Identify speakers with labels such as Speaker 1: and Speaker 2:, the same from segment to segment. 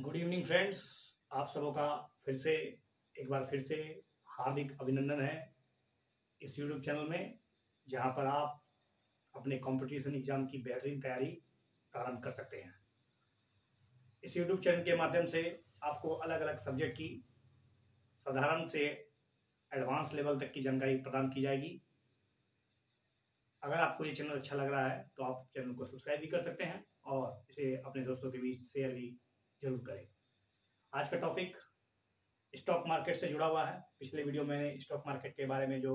Speaker 1: Good evening friends आप सबों का फिर से, एक बार फिर से हार्दिक अभिनंदन है इस यूट्यूब चैनल में, जहाँ पर आप अपने कंपटीशन एग्ज़ाम की बेहतरीन तैयारी प्रारंभ कर सकते हैं। इस यूट्यूब चैनल के माध्यम से आपको अलग अलग सब्जेक्ट की साधारण से एडवांस लेवल तक की जानकारी प्रदान की जाएगी। अगर आपको ये चैनल अच्छा लग रहा है तो आप चैनल को सब्सक्राइब भी कर सकते हैं और इसे अपने दोस्तों के बीच शेयर भी ज़रूर करें। आज का टॉपिक स्टॉक मार्केट से जुड़ा हुआ है। पिछले वीडियो में स्टॉक मार्केट के बारे में जो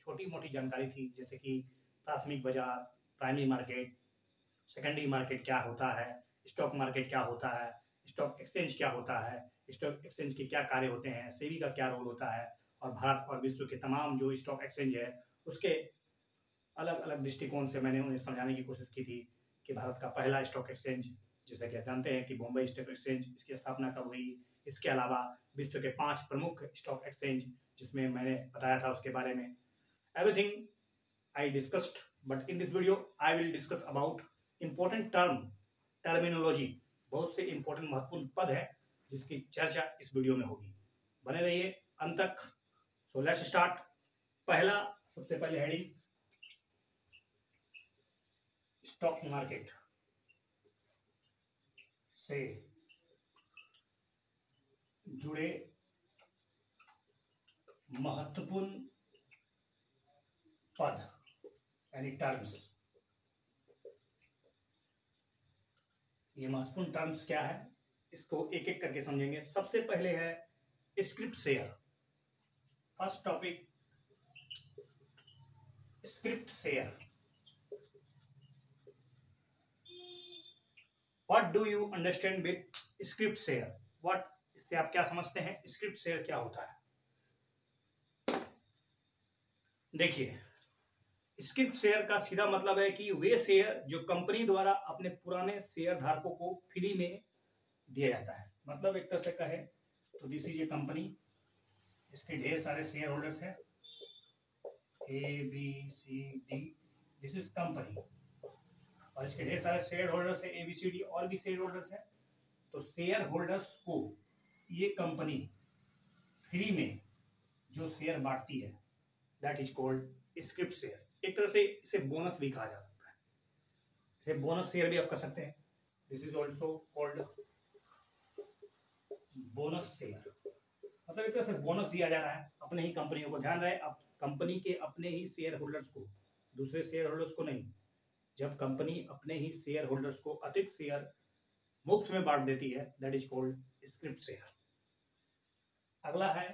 Speaker 1: छोटी मोटी जानकारी थी, जैसे कि प्राथमिक बाज़ार प्राइमरी मार्केट सेकेंडरी मार्केट क्या होता है स्टॉक मार्केट क्या होता है स्टॉक एक्सचेंज क्या होता है स्टॉक एक्सचेंज के क्या कार्य होते हैं सेवी का क्या रोल होता है, और भारत और विश्व के तमाम जो स्टॉक एक्सचेंज है, उसके अलग अलग दृष्टिकोण से मैंने उन्हें समझाने की कोशिश की थी कि भारत का पहला स्टॉक एक्सचेंज जैसा कि आप जानते हैं कि बॉम्बे स्टॉक एक्सचेंज इसकी स्थापना कब हुई? इसके अलावा विश्व के पाँच प्रमुख स्टॉक एक्सचेंज जिसमें मैंने बताया था उसके बारे में। Everything I discussed but in this video I will discuss about important term terminology बहुत से इंपॉर्टेंट महत्वपूर्ण पद है जिसकी चर्चा इस वीडियो में होगी। बने रहिए अंत तक सो लेट्स स्टार्ट पहला, सबसे पहले हेडिंग स्टॉक मार्केट से जुड़े महत्वपूर्ण पद, यानी टर्म्स ये महत्वपूर्ण टर्म्स क्या है? इसको एक एक करके समझेंगे। सबसे पहले है script share first topic script share what do you understand with script share what इससे आप क्या समझते हैं? स्क्रिप्ट शेयर क्या होता है? देखिए स्क्रिप्ट शेयर का सीधा मतलब है कि वे शेयर जो कंपनी द्वारा अपने पुराने शेयर धारकों को फ्री में दिया जाता है। मतलब एक तरह से कहे तो दिस इज़ ए कंपनी इसके ढेर सारे शेयर होल्डर्स हैं। A B C D this is company और इसके ढेर सारे शेयर होल्डर्स है एबीसीडी और भी शेयर होल्डर्स है। तो शेयर होल्डर्स को ये कंपनी फ्री में जो शेयर बांटती है that is called script share एक तरह से इसे बोनस भी कहा जा सकता है। इसे बोनस शेयर भी आप कर सकते हैं। This is also called bonus share मतलब एक तरह से बोनस दिया जा रहा है। अपने ही कंपनियों को ध्यान रहे। अब कंपनी के अपने ही शेयर होल्डर्स को, दूसरे शेयर होल्डर्स को नहीं। जब कंपनी अपने ही शेयर होल्डर्स को अधिक शेयर मुफ़्त में बांट देती है that is called script share अगला है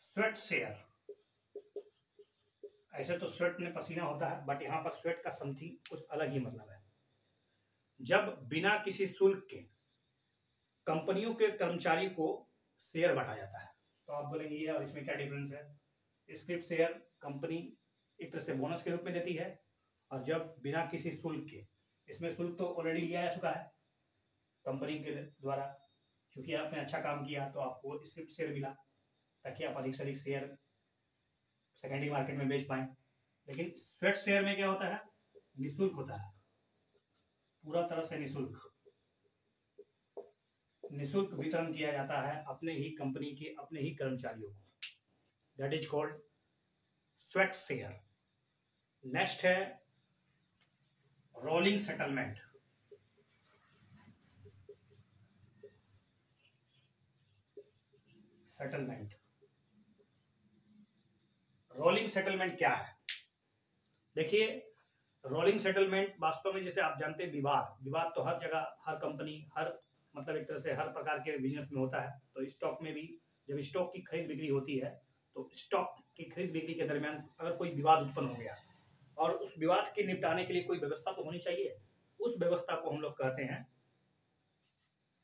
Speaker 1: स्वेट शेयर ऐसे तो स्वेट में पसीना होता है बट यहाँ पर स्वेट का समथिंग कुछ अलग ही मतलब है। जब बिना किसी शुल्क के कंपनियों के कर्मचारी को शेयर बांटा जाता है तो आप बोलेंगे, ये और इसमें क्या डिफरेंस है? स्क्रिप्ट शेयर कंपनी एक तरह से बोनस के रूप में देती है, और जब बिना किसी शुल्क के, इसमें शुल्क तो ऑलरेडी लिया जा चुका है कंपनी के द्वारा, चूँकि आपने अच्छा काम किया तो आपको स्क्रिप्ट शेयर मिला, ताकि आप अधिक से अधिक शेयर सेकेंडरी मार्केट में बेच पाए। लेकिन स्वेट शेयर में क्या होता है? निःशुल्क होता है। पूरा तरह से निःशुल्क। निःशुल्क वितरण किया जाता है अपने ही कंपनी के, अपने ही कर्मचारियों को। That is called sweat share next है rolling settlement. Settlement. Rolling settlement क्या है? देखिए, रोलिंग सेटलमेंट वास्तव में जैसे आप जानते हैं विवाद। विवाद तो हर जगह, हर कंपनी, हर मतलब एक तरह से हर प्रकार के बिज़नेस में होता है। तो स्टॉक में भी जब स्टॉक की खरीद बिक्री होती है तो स्टॉक की खरीद बिक्री के दरमियान अगर कोई विवाद उत्पन्न हो गया और उस विवाद के निपटाने के लिए कोई व्यवस्था तो होनी चाहिए? उस व्यवस्था को हम लोग कहते हैं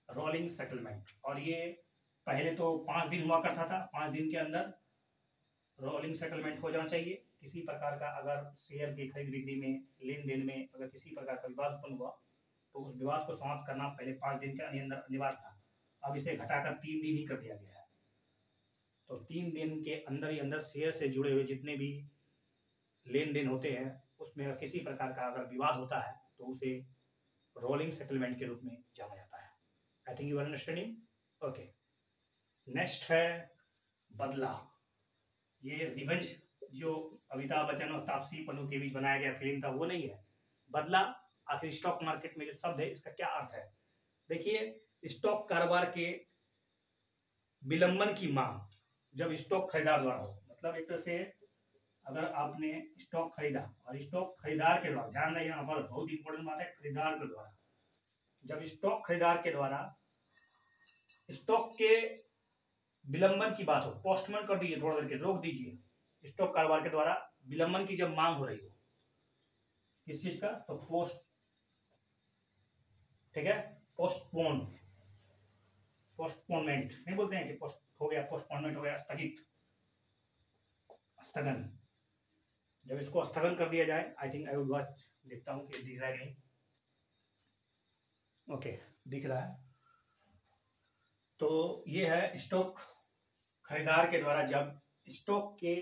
Speaker 1: रोलिंग सेटलमेंट और ये पहले तो पाँच दिन हुआ करता था, पाँच दिन के अंदर रोलिंग सेटलमेंट हो जाना चाहिए। किसी प्रकार का अगर शेयर की खरीद बिक्री में लेन देन में अगर किसी प्रकार का विवाद उत्पन्न हुआ तो उस विवाद को समाप्त करना पहले पाँच दिन के अंदर अनिवार्य था। अब इसे घटाकर तीन दिन ही कर दिया गया है। तो तीन दिन के अंदर ही अंदर शेयर से जुड़े हुए जितने भी लेन देन होते हैं, उसमें किसी प्रकार का अगर विवाद होता है तो उसे रोलिंग सेटलमेंट के रूप में जाना जाता है। I think you are understanding okay next है बदला। ये रिवेंज जो अमिताभ बच्चन और तापसी पन्नू के बीच बनाया गया फ़िल्म था, वो नहीं है। बदला आखिर स्टॉक मार्केट में जो शब्द है, इसका क्या अर्थ है? देखिए स्टॉक कारोबार के विलंबन की मांग, जब स्टॉक खरीदार द्वारा हो मतलब एक तरह से अगर आपने स्टॉक खरीदा, और स्टॉक खरीदार के द्वारा, ध्यान रहे यहाँ पर बहुत इंपॉर्टेंट बात है, खरीदार के द्वारा। जब स्टॉक खरीदार के द्वारा स्टॉक के विलंबन की बात हो पोस्टमैन कर दीजिए थोड़ा देर के, रोक दीजिए। स्टॉक कारोबार के द्वारा विलंबन की जब मांग हो रही हो, किस चीज़ का? तो पोस्ट ठीक है? पोस्टपोन पोस्टपोनमेंट नहीं बोलते हैं कि पोस्ट हो गया पोस्टपोनमेंट हो गया, स्थगित। स्थगन। जब इसको स्थगन कर दिया जाए I think I would watch देखता हूँ कि दिख रहा है नहीं। ओके दिख रहा है। तो ये है स्टॉक खरीदार के द्वारा जब स्टॉक के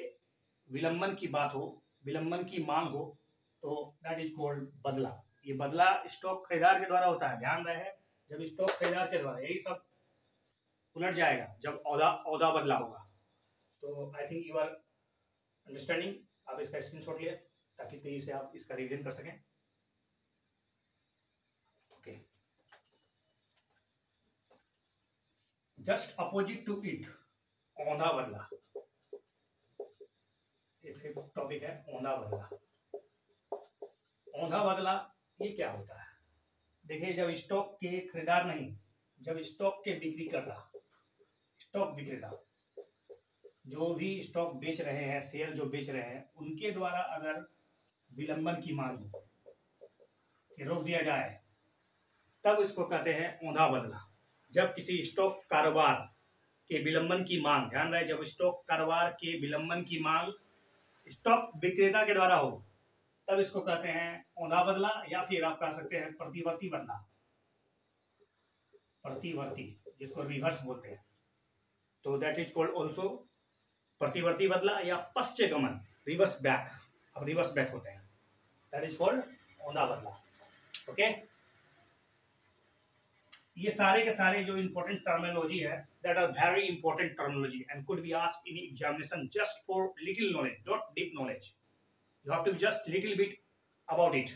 Speaker 1: विलंबन की बात हो, विलंबन की मांग हो तो दैट इज़ कॉल्ड बदला। ये बदला स्टॉक खरीदार के द्वारा होता है। ध्यान रहे, जब स्टॉक खरीदार के द्वारा, यही सब उलट जाएगा जब औदा औदा बदला होगा। तो I think you are understanding आप इसका स्क्रीनशॉट लिए ताकि तेज़ी से आप इसका रिविजन कर सकें। Okay just opposite to it औंधा बदला टॉपिक है औंधा बदला औंधा बदला ये क्या होता है? देखिए, जब स्टॉक के खरीदार नहीं, जब स्टॉक के बिक्री कर रहा स्टॉक विक्रेता जो भी स्टॉक बेच रहे हैं शेयर जो बेच रहे हैं, उनके द्वारा अगर विलंबन की मांग रोक दिया जाए, तब इसको कहते हैं औंधा बदला। जब किसी स्टॉक कारोबार के विलंबन की मांग, ध्यान रहे, जब स्टॉक कारोबार के विलंबन की मांग स्टॉक विक्रेता के द्वारा हो, तब इसको कहते हैं औंधा बदला या फिर आप कह सकते हैं प्रतिवर्ती बदला। प्रतिवर्ती, जिसको रिवर्स बोलते हैं। तो दैट इज़ कॉल्ड ऑल्सो प्रतिवर्ती बदला या पश्चिम गमन रिवर्स बैक अब रिवर्स बैक होते हैं। दैट इज़ कॉल्ड औंधा बदला। ओके ये सारे के सारे जो इंपॉर्टेंट टर्मिनोलॉजी है that are very important terminology and could be asked in examination just for little knowledge not deep knowledge have to be just little bit about it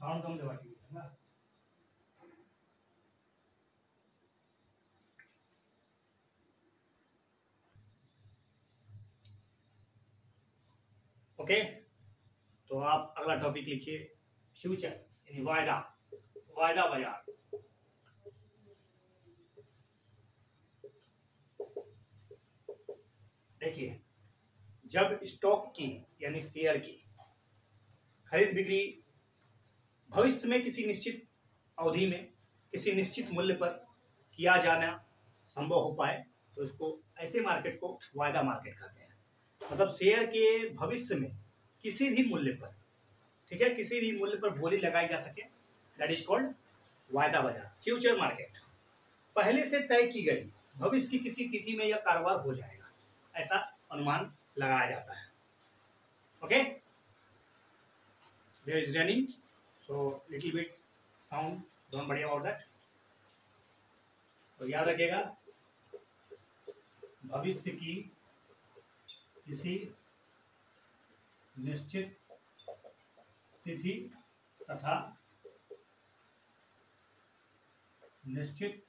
Speaker 1: sound कम दबाइए है ना ओके? तो आप अगला टॉपिक लिखिए। Future यानी वायदा। वायदा बाज़ार। देखिए, जब स्टॉक की, यानी शेयर की खरीद बिक्री भविष्य में किसी निश्चित अवधि में, किसी निश्चित मूल्य पर किया जाना संभव हो पाए तो इसको ऐसे मार्केट को वायदा मार्केट कहते हैं। मतलब शेयर के भविष्य में किसी भी मूल्य पर, ठीक है, किसी भी मूल्य पर बोली लगाई जा सके। दैट इज़ कॉल्ड वायदा बाज़ार, फ्यूचर मार्केट। पहले से तय की गई, भविष्य की किसी तिथि में यह कारोबार हो जाएगा। ऐसा अनुमान लगाया जाता है। Okay there is running so little bit sound don't bother about that तो याद रखिएगा, भविष्य की किसी निश्चित तिथि तथा निश्चित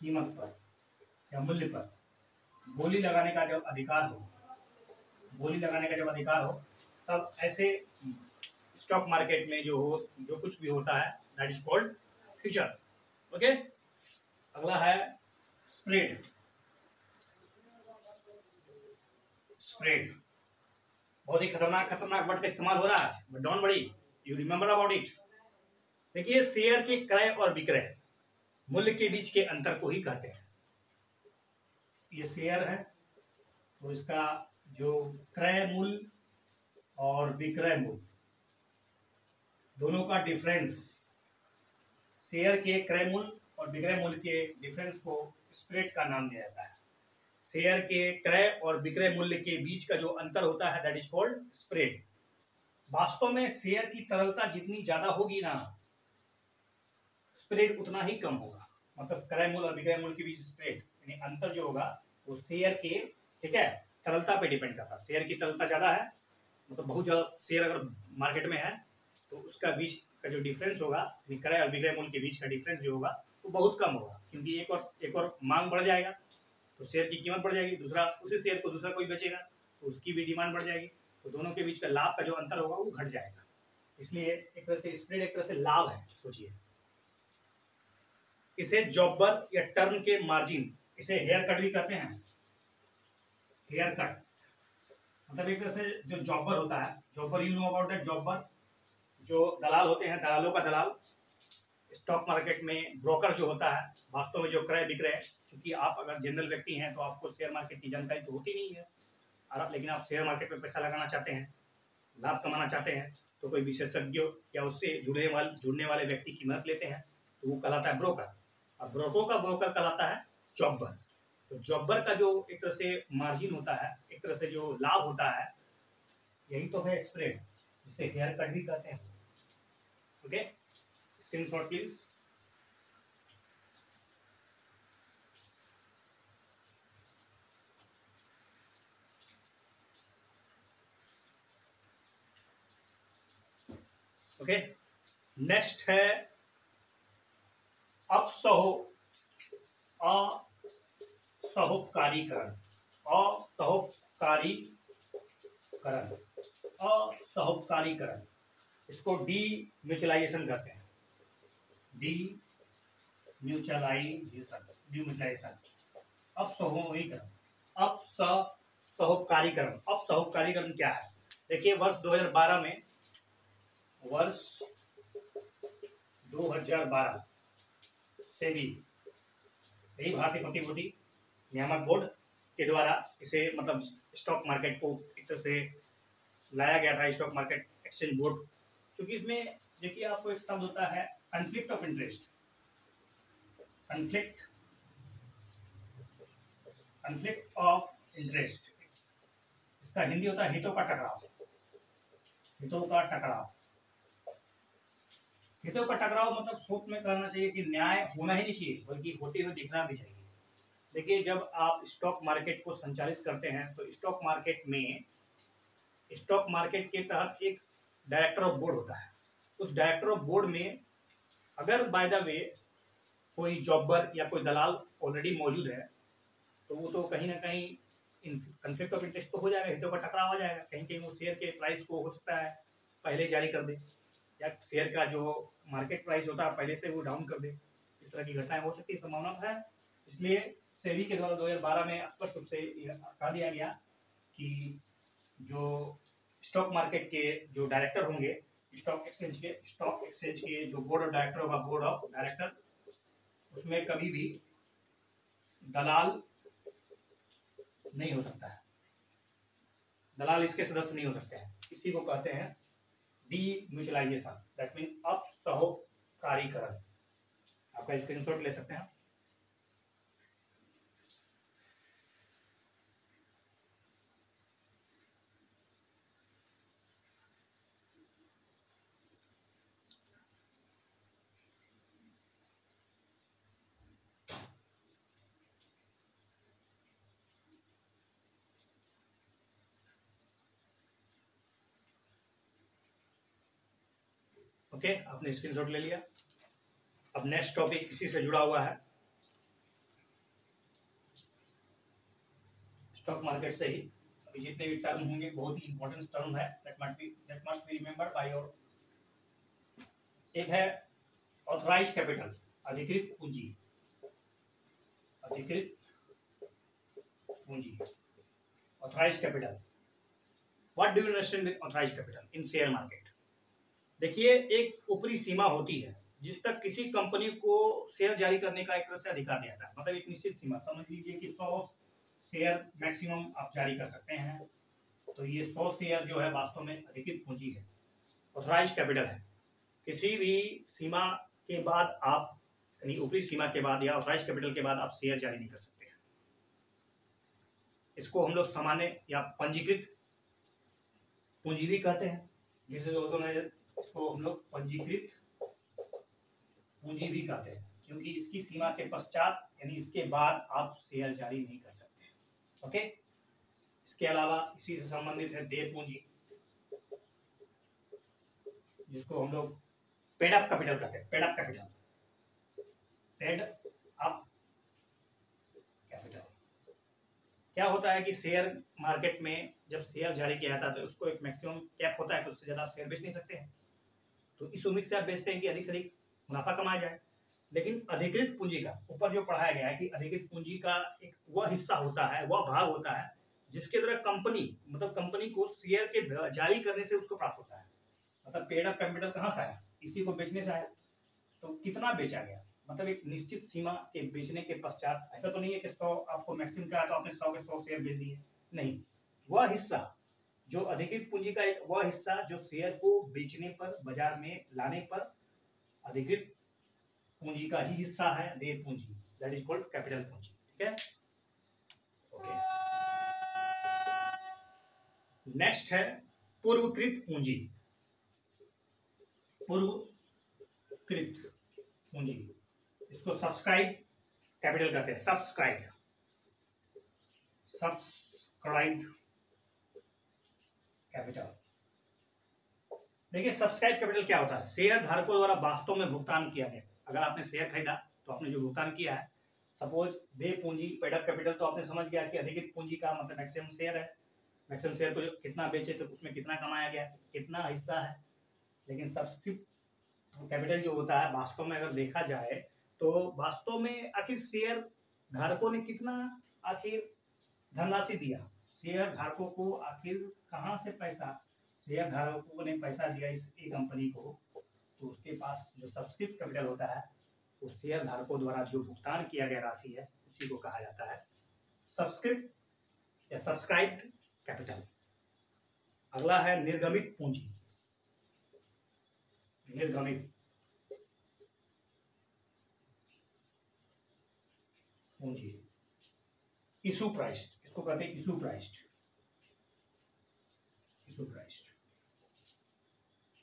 Speaker 1: कीमत पर या मूल्य पर बोली लगाने का जब अधिकार हो, बोली लगाने का जब अधिकार हो, तब ऐसे स्टॉक मार्केट में जो हो, जो कुछ भी होता है that is called future okay अगला है स्प्रेड स्प्रेड बहुत ही खतरनाक खतरनाक वर्ड का इस्तेमाल हो रहा है don't worry you remember about it देखिए शेयर के क्रय और विक्रय, मूल्य के बीच के अंतर को ही कहते हैं। ये शेयर है तो इसका जो क्रय मूल्य और विक्रय मूल्य दोनों का डिफरेंस शेयर के क्रय मूल्य और विक्रय मूल्य के डिफरेंस को स्प्रेड का नाम दिया जाता है। शेयर के क्रय और विक्रय मूल्य के बीच का जो अंतर होता है दैट इज़ कॉल्ड स्प्रेड वास्तव में शेयर की तरलता जितनी ज़्यादा होगी ना स्प्रेड उतना ही कम होगा। मतलब क्रय मूल्य और विक्रय मूल्य के बीच स्प्रेड यानी अंतर जो होगा, वो शेयर के, ठीक है, तरलता पे डिपेंड करता है। शेयर की तरलता ज़्यादा है मतलब बहुत ज़्यादा शेयर अगर मार्केट में है तो उसका बीच का जो डिफरेंस होगा क्रय और विक्रय मूल्य के बीच का डिफरेंस जो होगा, वो बहुत कम होगा, क्योंकि एक और एक और मांग बढ़ जाएगा। तो शेयर की कीमत बढ़ जाएगी, दूसरा, उसी शेयर को दूसरा कोई बेचेगा तो उसकी भी डिमांड बढ़ जाएगी तो दोनों के बीच का लाभ का जो अंतर होगा वो घट जाएगा। इसलिए एक तरह से स्प्रेड एक तरह से लाभ है, सोचिए। इसे जॉबर या टर्म के मार्जिन इसे हेयर कट भी कहते हैं। हेयर कट मतलब एक तरह से जो जॉबर होता है jobber you know about that jobber जो दलाल होते हैं, दलालों का दलाल स्टॉक मार्केट में ब्रोकर जो होता है, वास्तव में जो क्रय विक्रय क्योंकि आप अगर जनरल व्यक्ति हैं तो आपको शेयर मार्केट की जानकारी तो होती नहीं है। और आप, लेकिन आप शेयर मार्केट में पैसा लगाना चाहते हैं, लाभ कमाना चाहते हैं तो कोई विशेषज्ञ या उससे जुड़े वाले, जुड़ने वाले व्यक्ति की मदद लेते हैं तो वो कहलाता है ब्रोकर और ब्रोकर का ब्रोकर कहलाता है जॉबर तो जॉबर का जो एक तरह से मार्जिन होता है, एक तरह से जो लाभ होता है, यही तो है स्प्रेड जिसे हेयर कट भी कहते हैं। Okay shot please okay next है अपसहो असहोकारीकरण असहोकारीकरण असहोकारीकरण इसको डी म्यूचुअलाइजेशन कहते हैं। डी म्यूचुअलाइजेशन डी म्यूचुअलाइजेशन अब सहोकरण अब सहोकारीकरण अब सहोकारीकरण क्या है? देखिए, वर्ष 2012 में, वर्ष 2012 से भी यही भारतीय प्रतिभूति नियामक बोर्ड के द्वारा इसे मतलब स्टॉक मार्केट को एक तरह से लाया गया था, स्टॉक मार्केट एक्सचेंज बोर्ड। क्योंकि इसमें, देखिए, आपको एक शब्द होता है conflict of interest conflict conflict of interest इसका हिंदी होता है हितों का टकराव। हितों का टकराव। हितों का टकराव मतलब सोच में कहना चाहिए कि न्याय होना ही नहीं चाहिए, बल्कि होते हुए दिखना भी चाहिए। देखिए, जब आप स्टॉक मार्केट को संचालित करते हैं तो स्टॉक मार्केट में स्टॉक मार्केट के तहत एक डायरेक्टर ऑफ़ बोर्ड होता है। उस डायरेक्टर ऑफ़ बोर्ड में अगर बाय द वे कोई जॉबर या कोई दलाल ऑलरेडी मौजूद है तो वो तो कहीं ना कहीं कंफ्लिक्ट ऑफ़ इंटरेस्ट तो हो जाएगा, हितों का टकराव हो जाएगा। कहीं कहीं वो शेयर के प्राइस को हो सकता है, पहले जारी कर दे। या शेयर का जो मार्केट प्राइस होता है, पहले से वो डाउन कर दे। इस तरह की घटनाएँ हो सकती है संभावना है। इसलिए सेबी के द्वारा 2012 में स्पष्ट रूप से कहा दिया गया कि जो स्टॉक मार्केट के जो डायरेक्टर होंगे स्टॉक एक्सचेंज के स्टॉक एक्सचेंज के जो बोर्ड ऑफ़ डायरेक्टर होगा बोर्ड ऑफ़ डायरेक्टर उसमें कभी भी दलाल नहीं हो सकता है। दलाल इसके सदस्य नहीं हो सकते हैं। इसी को कहते हैं डी म्यूचुअलाइजेशन दैट मीन अप सहोकारीकरण आपका स्क्रीनशॉट ले सकते हैं ओके आपने स्क्रीनशॉट ले लिया। अब नेक्स्ट टॉपिक इसी से जुड़ा हुआ है। स्टॉक मार्केट से ही। अभी जितने भी टर्म होंगे, बहुत ही इंपॉर्टेंट टर्म है। That must be that must be remember by your एक है ऑथराइज कैपिटल अधिकृत पूंजी। अधिकृत पूंजी। Authorise capital what do understand with authorise capital in share market देखिए, एक ऊपरी सीमा होती है, जिस तक किसी कंपनी को शेयर जारी करने का एक तरह से अधिकार दिया था मतलब एक निश्चित सीमा। समझ लीजिए कि सौ शेयर मैक्सिमम आप जारी कर सकते हैं। तो ये सौ शेयर जो है, वास्तव में अधिकृत पूंजी है। ऑथराइज कैपिटल है। किसी भी सीमा के बाद आप, यानी ऊपरी सीमा के बाद या ऑथराइज कैपिटल के बाद आप शेयर जारी नहीं कर सकते हैं। इसको हम लोग सामान्य या पंजीकृत पूंजी भी कहते हैं। ऑल्सो इसको हम लोग पंजीकृत पूंजी भी कहते हैं, क्योंकि इसकी सीमा के पश्चात, यानी इसके बाद आप शेयर जारी नहीं कर सकते। ओके इसके अलावा इसी से संबंधित है देय पूंजी, जिसको हम लोग पेड अप कैपिटल कहते हैं paid up capital paid up capital क्या होता है कि शेयर मार्केट में जब शेयर जारी किया जाता है तो उसको एक मैक्सिमम कैप होता है तो उससे ज़्यादा आप शेयर बेच नहीं सकते हैं। तो इस उम्मीद से आप बेचते हैं कि अधिक से अधिक मुनाफा कमाया जाए। लेकिन अधिकृत पूंजी का ऊपर जो पढ़ाया गया है कि अधिकृत पूंजी का एक वह हिस्सा होता है, वह भाग होता है, जिसके द्वारा कंपनी मतलब कंपनी को शेयर के जारी करने से उसको प्राप्त होता है। मतलब पेड ऑफ़ कैपिटल कहाँ से आया? इसी को बेचने से आया। तो कितना बेचा गया? मतलब एक निश्चित सीमा के बेचने के पश्चात, ऐसा तो नहीं है कि सौ आपको मैक्सिमम क्या तो आपने सौ के सौ शेयर बेच दिए। नहीं। वह हिस्सा जो अधिकृत पूंजी का एक वह हिस्सा जो शेयर को बेचने पर, बाज़ार में लाने पर अधिकृत पूंजी का ही हिस्सा है दे पूंजी। दैट इज़ कॉल्ड कैपिटल पूंजी, ठीक है? ओके नेक्स्ट है पूर्वकृत पूंजी। पूर्वकृत पूंजी। इसको सब्सक्राइब कैपिटल कहते हैं सब्सक्राइब सब्सक्राइब कैपिटल। देखिए सब्सक्राइब कैपिटल क्या होता है? शेयर धारकों द्वारा वास्तव में भुगतान किया गया। अगर आपने शेयर खरीदा तो आपने जो भुगतान किया है सपोज़ दे पूंजी पेडअप कैपिटल तो आपने समझ गया कि अधिकृत पूंजी का मतलब मैक्सिमम शेयर है। मैक्सिमम शेयर को कितना बेचे तो उसमें कितना कमाया गया, कितना हिस्सा है। लेकिन सब्सक्रिप्ट कैपिटल जो होता है, वास्तव में अगर देखा जाए तो वास्तव में आखिर शेयर धारकों ने कितना आखिर धनराशि दिया? शेयर धारकों को आखिर कहाँ से पैसा? शेयर धारकों ने पैसा दिया इस कंपनी को। तो उसके पास जो सब्सक्रिप्ट कैपिटल होता है उस शेयर धारकों द्वारा जो भुगतान किया गया राशि है, उसी को कहा जाता है सब्सक्रिप्ट या सब्सक्राइब कैपिटल अगला है निर्गमित पूंजी। निर्गमित। पूंजी। इशू प्राइस्ड इसको कहते हैं? इशू प्राइस्ड इशू प्राइस्ड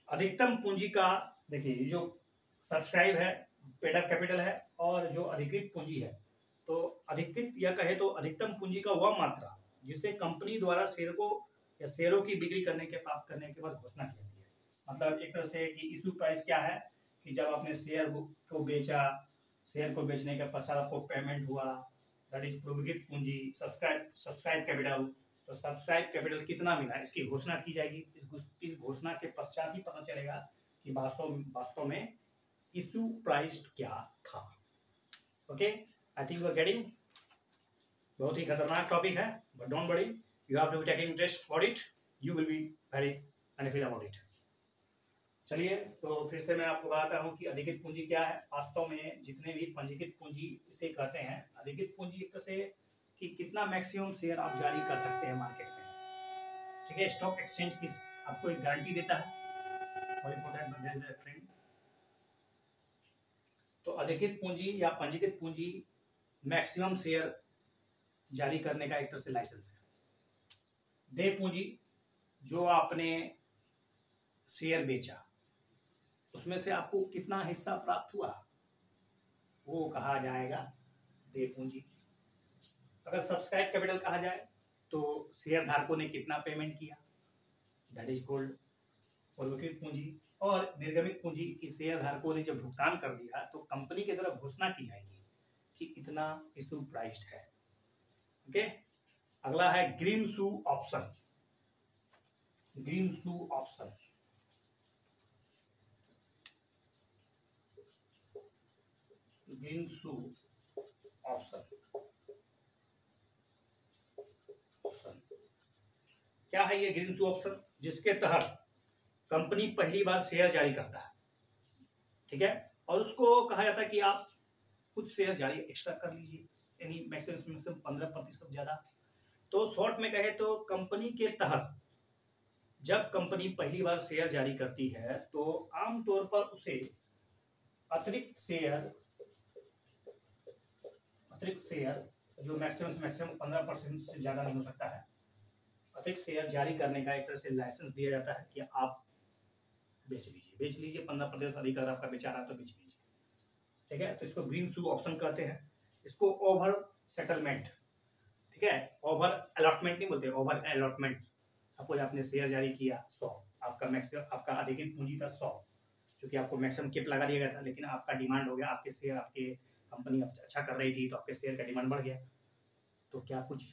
Speaker 1: अधिकतम पूंजी का, देखिए जो सब्सक्राइब है, पेड कैपिटल है, और जो अधिकृत पूंजी है तो अधिकृत या कहे तो अधिकतम पूंजी का वह मात्रा, जिसे कंपनी द्वारा शेयर को, या शेयरों की बिक्री करने के, प्राप्त करने के बाद घोषणा की जाती है। मतलब एक तरह से कि इशू प्राइस क्या है कि जब आपने शेयर को बेचा, शेयर को बेचने के पश्चात आपको पेमेंट हुआ दैट इज़ प्रोविगित पूंजी सब्सक्राइब सब्सक्राइब कैपिटल तो सब्सक्राइब कैपिटल कितना मिला? इसकी घोषणा की जाएगी। इस घोषणा के पश्चात ही पता चलेगा कि वास्तव वास्तव में इशू प्राइस क्या था। Okay I think are getting बहुत ही खतरनाक टॉपिक है but don't worry you have to be taking interest for it you will be very benefit about it चलिए तो फिर से मैं आपको बताता हूँ कि अधिकृत पूंजी क्या है। वास्तव में जितने भी पंजीकृत पूंजी इसे कहते हैं, अधिकृत पूंजी एक तरह से कि कितना मैक्सिमम शेयर आप जारी कर सकते हैं मार्केट में। ठीक है स्टॉक एक्सचेंज की आपको एक गारंटी देता है। सॉरी फॉर दैट तो अधिकृत पूंजी या पंजीकृत पूंजी मैक्सिमम शेयर जारी करने का एक तरह से लाइसेंस है। दे पूंजी जो आपने शेयर बेचा। उसमें से आपको कितना हिस्सा प्राप्त हुआ? वो कहा जाएगा, दे पूंजी। अगर सब्सक्राइब कैपिटल कहा जाए तो शेयर धारकों ने कितना पेमेंट किया? दैट इज़ कॉल्ड पूर्वकृत पूंजी और निर्गमित पूंजी की शेयर धारकों ने जब भुगतान कर दिया तो कंपनी के तरफ़ घोषणा की जाएगी कि इतना इशू प्राइस्ड है। ओके अगला है green shoe option green shoe option क्या है ये ग्रीन सू ऑप्शन? जिसके तहत कंपनी पहली बार शेयर जारी करता है। ठीक है? और उसको कहा जाता है कि आप कुछ शेयर जारी एक्स्ट्रा कर लीजिए। यानी मैक्सिमम मैक्सिमम पंद्रह प्रतिशत ज़्यादा। तो शॉर्ट में कहे तो कंपनी के तहत जब कंपनी पहली बार शेयर जारी करती है तो आमतौर पर उसे अतिरिक्त शेयर अतिरिक्त शेयर जो मैक्सिमम से मैक्सिमम पंद्रह परसेंट से ज़्यादा नहीं हो सकता है। अतिरिक्त शेयर जारी करने का एक तरह से लाइसेंस दिया जाता है कि आप बेच लीजिए। बेच लीजिए, पंद्रह प्रतिशत अधिक अगर आपका बेचा रहा तो बेच लीजिए। ठीक है? तो इसको ग्रीन शू ऑप्शन कहते हैं। इसको ओवर सेटलमेंट ठीक है? ओवर अलॉटमेंट नहीं बोलते ओवर अलॉटमेंट सपोज़ आपने शेयर जारी किया सौ, आपका मैक्सिमम आपका अधिकृत पूंजी था सौ चूँकि आपको मैक्सिमम केप लगा दिया गया था, लेकिन आपका डिमांड हो गया, आपके शेयर आपके कंपनी अच्छा कर रही थी तो आपके शेयर का डिमांड बढ़ गया। तो क्या कुछ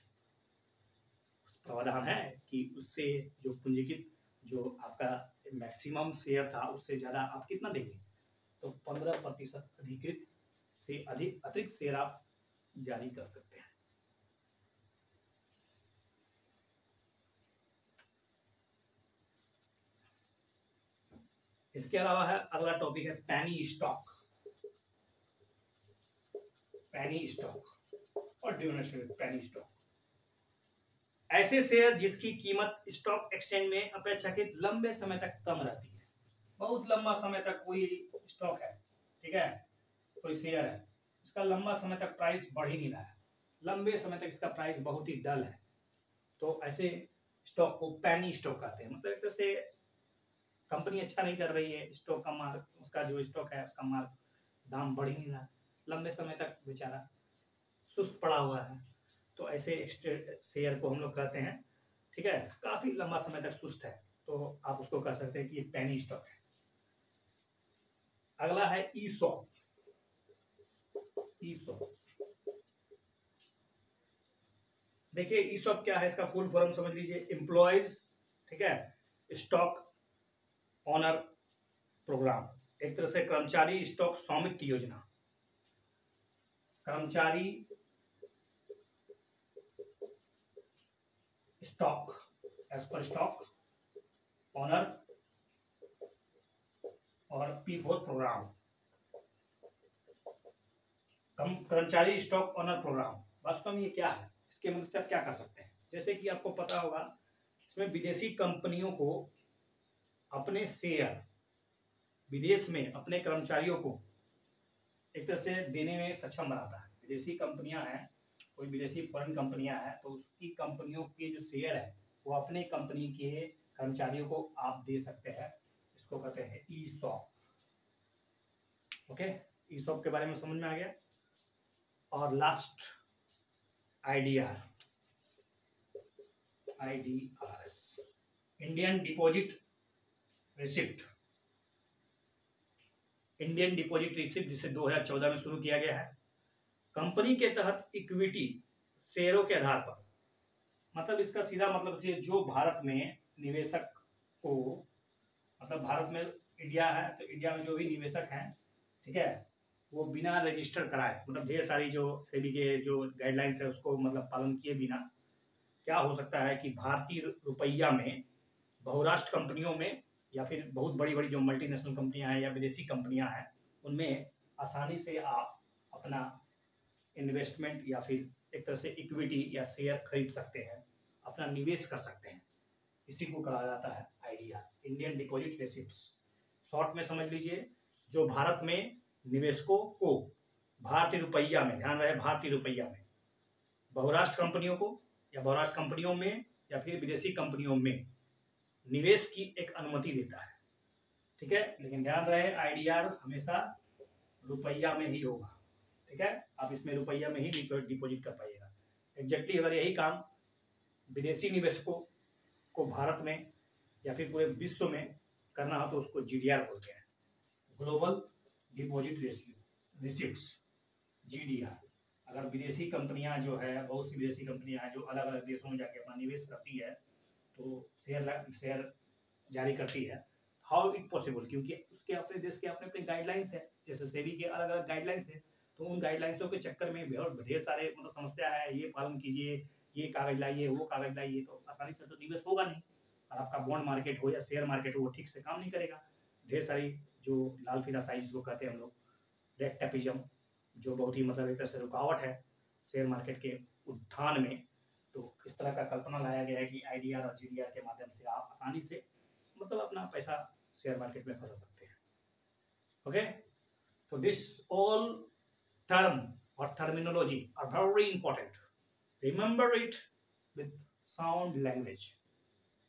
Speaker 1: प्रावधान है कि उससे जो पूंजीकृत जो आपका मैक्सिमम शेयर था, उससे ज़्यादा आप कितना देंगे? तो पंद्रह प्रतिशत अधिकृत से अधिक, अतिरिक्त शेयर आप जारी कर सकते हैं। इसके अलावा है, अगला टॉपिक है पैनी स्टॉक पैनी स्टॉक और पैनी स्टॉक ऐसे शेयर जिसकी कीमत स्टॉक एक्सचेंज में अपेक्षाकृत लंबे समय तक कम रहती है। बहुत लंबा समय तक कोई स्टॉक है, ठीक है? कोई शेयर है। इसका लंबा समय तक प्राइस बढ़ ही नहीं रहा है। लंबे समय तक इसका प्राइस बहुत ही डल है। तो ऐसे स्टॉक को पैनी स्टॉक कहते हैं। मतलब जैसे कंपनी अच्छा नहीं कर रही है स्टॉक का मार्क, उसका जो स्टॉक है, उसका मार्क दाम बढ़ ही नहीं रहा। लंबे समय तक बेचारा सुस्त पड़ा हुआ है। तो ऐसे शेयर को हम लोग कहते हैं, ठीक है? काफ़ी लंबा समय तक सुस्त है। तो आप उसको कह सकते हैं कि ये पैनी स्टॉक है। अगला है ई सॉप ई सॉप देखिए ई सॉप क्या है? इसका फुल फॉर्म समझ लीजिए। एम्प्लॉयज़ ठीक है? स्टॉक ऑनर प्रोग्राम एक तरह से कर्मचारी स्टॉक स्वामित्व योजना। कर्मचारी स्टॉक एज पर स्टॉक ऑनर और पी फोर प्रोग्राम कर्मचारी स्टॉक ऑनर प्रोग्राम वास्तव में ये क्या है? इसके मदद से आप क्या कर सकते हैं? जैसे कि आपको पता होगा, इसमें विदेशी कंपनियों को अपने शेयर विदेश में अपने कर्मचारियों को एक तरह से देने में सक्षम बनाता है। विदेशी कंपनियाँ हैं, कोई विदेशी फॉरन कंपनियाँ हैं तो उसकी कंपनियों के जो शेयर है, वो अपने कंपनी के कर्मचारियों को आप दे सकते हैं। इसको कहते हैं ई ओके ई के बारे में समझ में आ गया? और last IDR IDRs Indian deposit receipt Indian deposit receipt जिसे 2014 में शुरू किया गया है, कंपनी के तहत इक्विटी शेयरों के आधार पर। मतलब इसका सीधा मतलब जो भारत में निवेशक को मतलब भारत में इंडिया है तो इंडिया में जो भी निवेशक हैं, ठीक है, वो बिना रजिस्टर कराए मतलब ढेर सारी जो सेबी के जो गाइडलाइंस है, उसको मतलब पालन किए बिना, क्या हो सकता है कि भारतीय रुपया में, बहुराष्ट्र कंपनियों में या फिर बहुत बड़ी बड़ी जो मल्टीनेशनल कंपनियाँ हैं या विदेशी कंपनियाँ हैं, उनमें आसानी से आप अपना इन्वेस्टमेंट या फिर एक तरह से इक्विटी या शेयर खरीद सकते हैं, अपना निवेश कर सकते हैं। इसी को कहा जाता है idea Indian deposit receipt short में समझ लीजिए, जो भारत में निवेशकों को भारतीय रुपया में, ध्यान रहे भारतीय रुपया में, बहुराष्ट्र कंपनियों को या बहुराष्ट्र कंपनियों में या फिर विदेशी कंपनियों में निवेश की एक अनुमति देता है। ठीक है? लेकिन ध्यान रहे आईडीआर हमेशा रुपया में ही होगा। ठीक है? आप इसमें रुपया में ही डिपॉजिट कर पाइएगा। एग्जैक्टली अगर यही काम विदेशी निवेशकों को भारत में या फिर पूरे विश्व में करना हो तो उसको जीडीआर बोलते हैं। ग्लोबल डिपॉजिट रिसिप्ट जीडीआर अगर विदेशी कंपनियाँ जो है, बहुत सी विदेशी कंपनियाँ हैं जो अलग अलग देशों में जाके अपना निवेश करती है तो शेयर शेयर जारी करती है। हाउ इट पॉसिबल क्योंकि उसके अपने देश के अपने अपने गाइडलाइंस है। जैसे सेबी के अलग अलग गाइडलाइंस है। तो उन गाइडलाइंसों के चक्कर में ढेर सारे मतलब समस्या है। ये पालन कीजिए, ये कागज़ लाइए, वो कागज़ लाइए तो आसानी से तो निवेश होगा नहीं। और आपका बॉन्ड मार्केट हो या शेयर मार्केट हो, वो ठीक से काम नहीं करेगा। ढेर सारी जो लाल फिरा साइज़ जिसको कहते हैं हम लोग रेड टेपिज्म जो बहुत ही मतलब एक तरह से रुकावट है शेयर मार्केट के उत्थान में। तो इस तरह का कल्पना लाया गया है कि आई डी आर और जी के माध्यम से आप आसानी से मतलब अपना पैसा शेयर मार्केट में फंसा सकते हैं। ओके तो दिस ऑल टर्म और terminology are very important remember it with sound language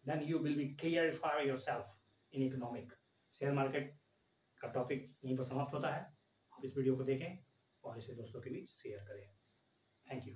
Speaker 1: then you will be clarify yourself in economic share market का टॉपिक यहीं पर समाप्त होता है। आप इस वीडियो को देखें और इसे दोस्तों के बीच शेयर करें। Thank you